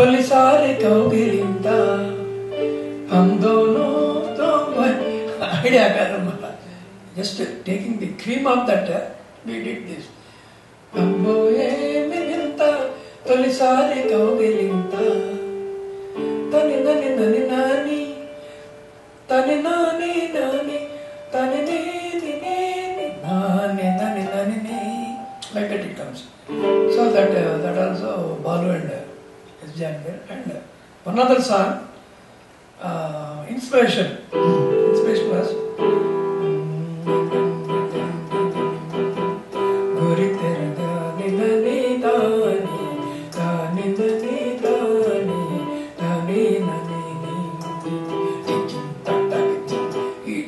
తొలిసారి కౌగిరింత ఐడియా కాదన్నమాట just taking the cream of that we did this అంబోయేమి వింత తొలిసారి కౌగిలింత తని నని నని నాని. తని నాని నాని. తని నేని నేని. నాని నని నని like that it comes so that that also Balu and S. And one other song, uh, Inspiration. Inspiration was.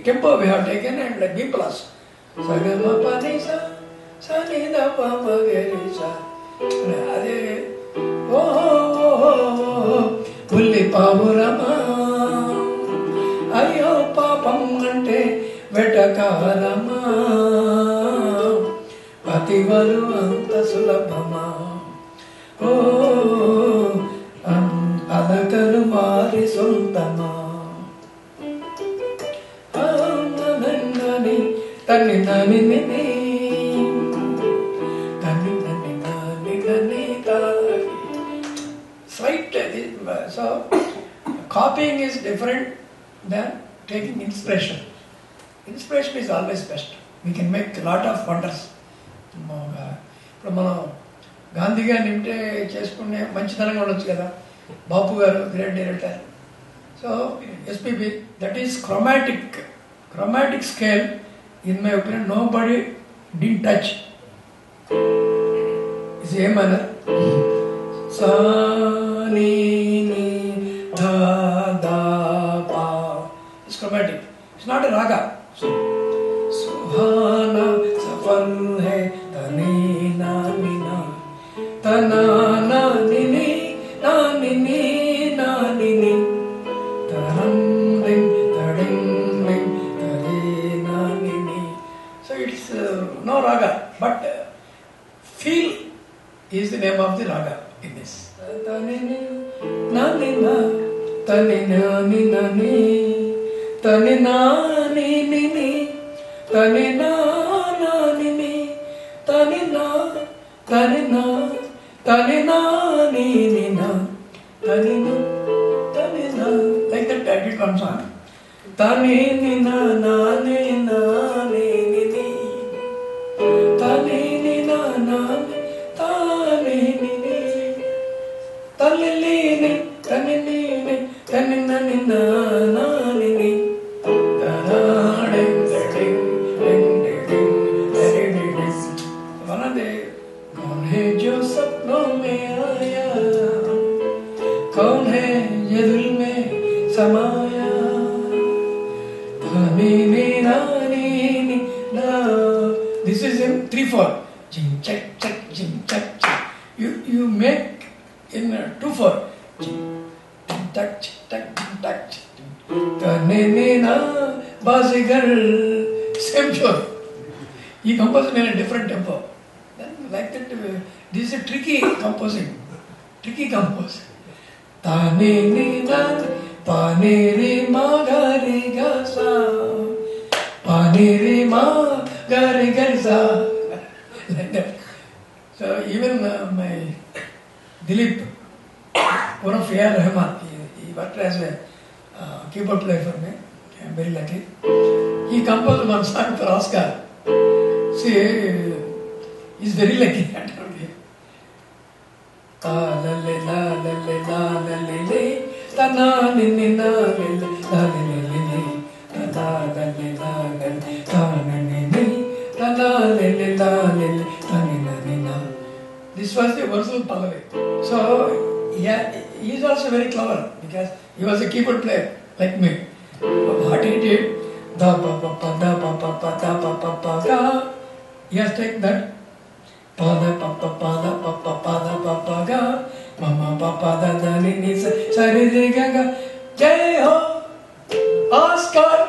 Tempo we have taken and like B plus. Sagama Panisa, Sanida Pamagari Sa. పావురమా? అయ్యో పాపం అంటే వెటకారమా? పతివలు అంత సులభమా? ఓ అం- మారి సొంతమా? తన్ని నని copying is different than taking inspiration inspiration is always best we can make a lot of wonders ఇప్పుడు మనం గాంధీ గారిని ఇంటే చేసుకునే మంచితనంగా ఉండొచ్చు కదా Bapu garu great director so SPB that is chromatic chromatic scale in my opinion nobody the touch is ఏమన్నారు sa ni It's chromatic. It's not a raga. So, Subhana safal hai tane na nina tana na nini na nini na nini taram ding taring ding tare na nini. So it's uh, no raga, but uh, feel is the name of the raga in this. Tane na nina tane na nina ni. తని నాని తని నాని తని నా తని నా తని నాని తని తని నా like that title comes on తని నా నాని నాని తని నా నాని తాని తల్లి లేని తని లేని తని నని నా Jing jing. You you make in a two. Jing ne ne na same. He in a different tempo. Then like that. Uh, this is a tricky composing. Tricky composing. Ta ne ne na pa ne re ma ga re ga sa pa ne re ma ga re ga sa. So even uh, my Dilip, one of A.R. Rahman, he, he worked as a uh, keyboard player for me. I'm very lucky. He composed one song for Oscar. See, he's very lucky. I told you. Ta la la la la la le ta na ni ni na le le la Was the original Pallavi. So yeah, he is also very clever because he was a keyboard player like me. What he did, da pa pa pa da pa pa pa da pa pa pa ga. He has taken that pa da pa pa pa da pa pa pa da pa pa ga. Ma ma pa pa da da ni ni sa sa ri ri ga ga. Jai ho, Oscar.